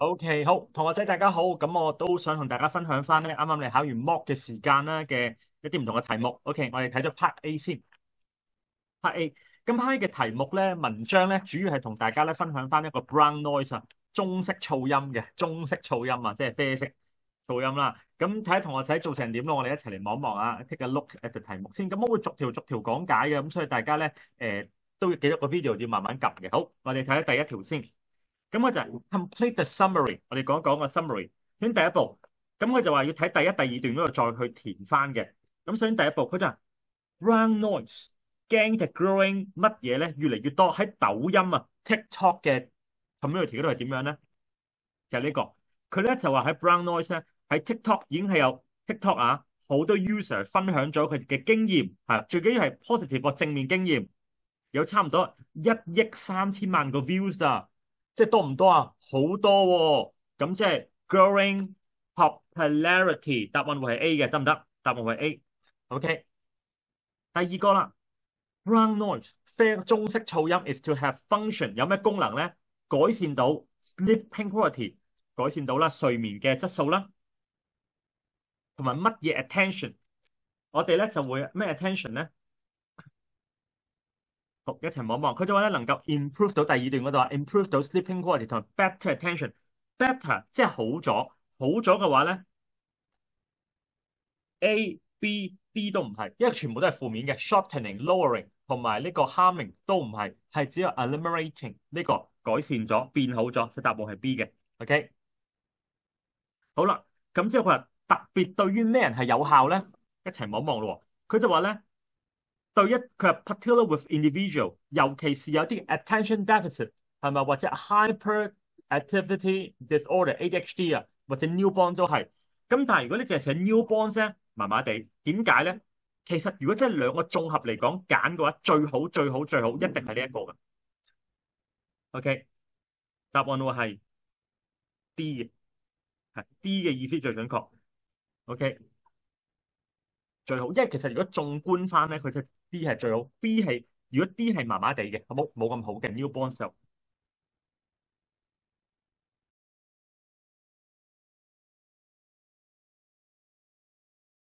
OK，好，同學仔大家好，咁我都想同大家分享翻咧，啱啱你考完 mock 嘅時間啦嘅一啲唔同嘅題目。OK，我哋睇咗 Part A 先，Part A，咁 Part A 嘅題目咧，文章咧主要係同大家咧分享翻一個 brown noise 啊，中式噪音嘅中式噪音啊，即係啡色噪音啦。咁睇下同學仔做成點咯，我哋一齊嚟望一望啊，take a look at 嘅題目先。咁我會逐條逐條講解嘅，咁所以大家咧誒、都要記得個 video 要慢慢撳嘅。好，我哋睇下第一條先。咁我就 complete the summary，我哋講一講個 summary。首先第一步，咁佢就話要睇第一、第二段嗰度再去填翻嘅。咁首先第一步，佢就話 brown noise 驚嘅 growing 乜嘢咧？越嚟越多喺抖音啊、TikTok 嘅 community 嗰度係點樣咧？就係呢個，佢咧就話喺 brown noise 咧喺 TikTok 已經係有 TikTok 啊，好多 user 分享咗佢哋嘅經驗，係最緊要係 positive 個正面經驗，有差唔多一億三千萬個 views 啊！即係多唔多啊？好多喎，咁即係 growing popularity。答案會係 A 嘅，得唔得？答案會係 A。OK。第二個啦，brown noise 啡中式噪音 is to have function 有咩功能咧？改善到 sleeping quality，改善到啦睡眠嘅質素啦，同埋乜嘢 attention？我哋咧就會咩 attention 咧？一齊望望，佢就話咧能夠 improve 到第二段嗰度啊，improve 到 sleeping quality 同 better attention。better 即係好咗，好咗嘅話咧，A、B、D 都唔係，因為全部都係負面嘅，shortening、lowering 同埋呢個 harming 都唔係，係只有 eliminating 呢個改善咗、變好咗，所以答案係 B 嘅。OK，好啦，咁之後佢話特別對於咩人係有效咧？一齊望望咯，佢就話咧。對一佢係 particular with individual，尤其是有啲 attention deficit 係咪或者 hyperactivity disorder ADHD 啊，或者 newborn 都係。咁但係如果你淨係寫 newborn 咧，麻麻地，點解咧？其實如果真係兩個綜合嚟講揀嘅話，最好最好最好一定係呢一個嘅。OK，答案會係 D 嘅，係 D 嘅意思最準確。OK，最好，因為其實如果縱觀翻咧，佢就 D 係最好，B 係如果 D 係麻麻地嘅，好冇冇咁好嘅 newborn 就